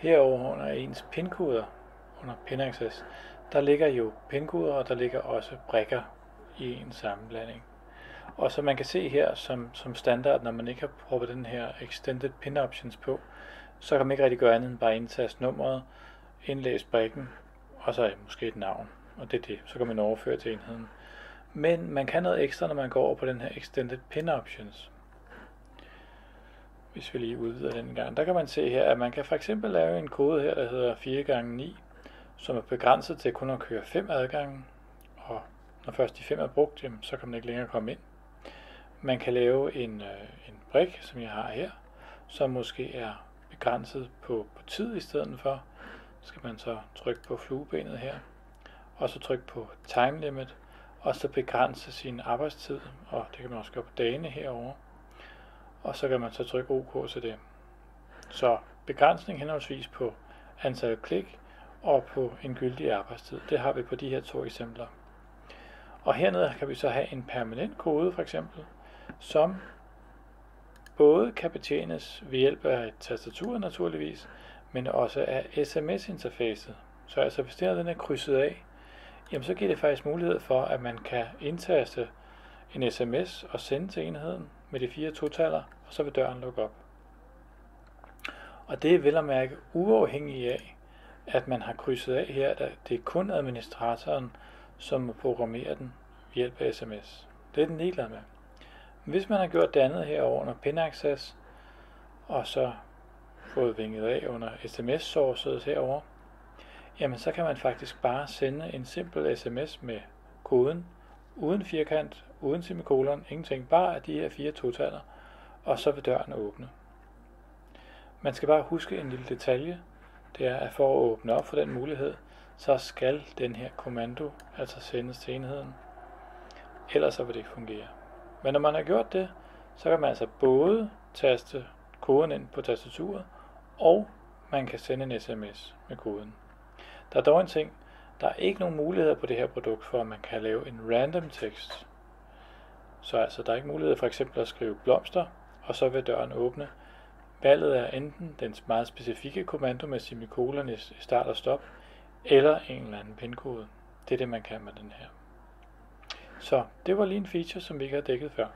Herover under ens pinkoder, under PinAccess, der ligger jo pinkoder, og der ligger også brikker i en sammenblanding. Og som man kan se her som, som standard, når man ikke har proppet den her Extended Pin Options på, så kan man ikke rigtig gøre andet end bare indtaste nummeret, indlæse brikken, og så måske et navn. Og det er det. Så kan man overføre til enheden. Men man kan noget ekstra, når man går over på den her Extended Pin Options. Hvis vi lige udvider den gang. Der kan man se her, at man kan for eksempel lave en kode her, der hedder 4x9, som er begrænset til kun at køre 5 adgange. Og når først de 5 er brugt, jamen, så kan man ikke længere komme ind. Man kan lave en, øh, en brik, som jeg har her, som måske er begrænset på, på tid i stedet for. Så skal man så trykke på fluebenet her, og så trykke på time limit, og så begrænse sin arbejdstid, og det kan man også gøre på dagene herovre. Og så kan man så trykke OK til det. Så begrænsning henholdsvis på antal klik og på en gyldig arbejdstid. Det har vi på de her to eksempler. Og hernede kan vi så have en permanent kode for eksempel, som både kan betjenes ved hjælp af et tastatur naturligvis, men også af SMS-interfacet. Så altså hvis den er krydset af, jamen så giver det faktisk mulighed for, at man kan indtaste en sms og sende til enheden med de fire totaller, og så vil døren lukke op. Og det er vel at mærke uafhængig af, at man har krydset af her, at det er kun administratoren, som må programmere den ved hjælp af sms. Det er den ligeglad med. Hvis man har gjort det andet herovre under pin access, og så fået vinget af under sms-sourcet herover, jamen så kan man faktisk bare sende en simpel sms med koden, uden firkant, uden semikolon, ingenting, bare at de her fire totaller, og så vil døren åbne. Man skal bare huske en lille detalje, det er, at for at åbne op for den mulighed, så skal den her kommando altså sendes til enheden. Ellers så vil det ikke fungere. Men når man har gjort det, så kan man altså både taste koden ind på tastaturet, og man kan sende en sms med koden. Der er dog en ting, der er ikke nogen muligheder på det her produkt for, at man kan lave en random tekst. Så altså, der er ikke mulighed for eksempel at skrive blomster, og så vil døren åbne. Valget er enten den meget specifikke kommando med semikolon i start og stop, eller en eller anden pinkode. Det er det, man kan med den her. Så det var lige en feature, som vi ikke har dækket før.